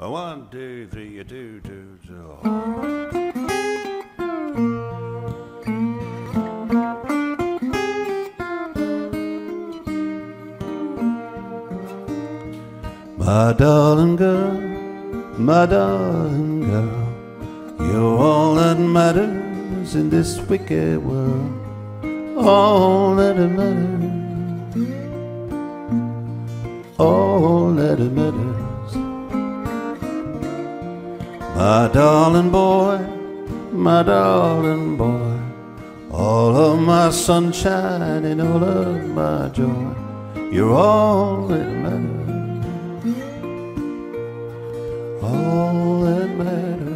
One, two, three, two, two, two. My darling girl, my darling girl, you're all that matters in this wicked world. All that matters, all that matters. My darling boy, my darling boy, all of my sunshine and all of my joy, you're all that matters all that matters.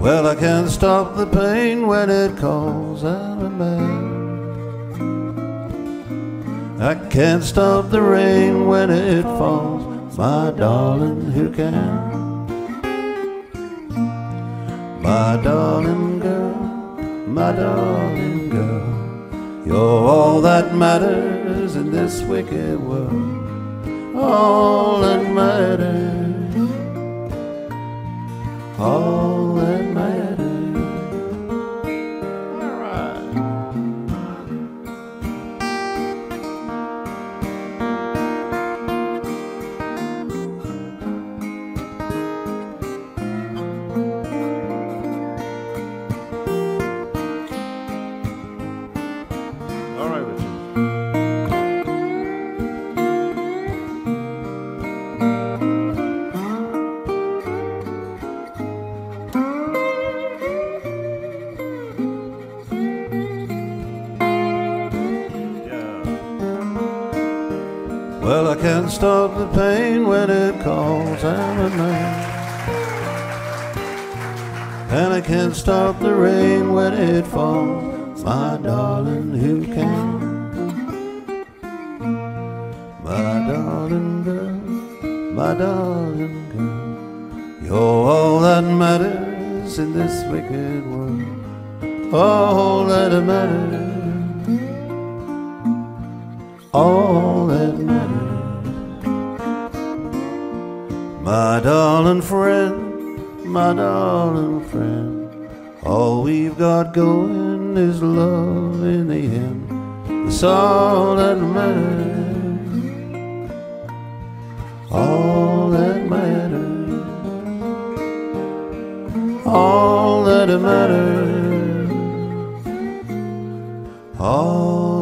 Well, I can't stop the pain when it calls out of man. I can't stop the rain when it falls, my darling, who can? My darling girl, my darling girl, you're all that matters in this wicked world. All that matters, all Well, I can't stop the pain when it calls out at night. And I can't stop the rain when it falls. My darling, who can? My darling girl, my darling girl. You're all that matters in this wicked world. All that matters all darling friend, my darling friend. All we've got going is love in the end. It's all that matters. All that matters. All that matters. All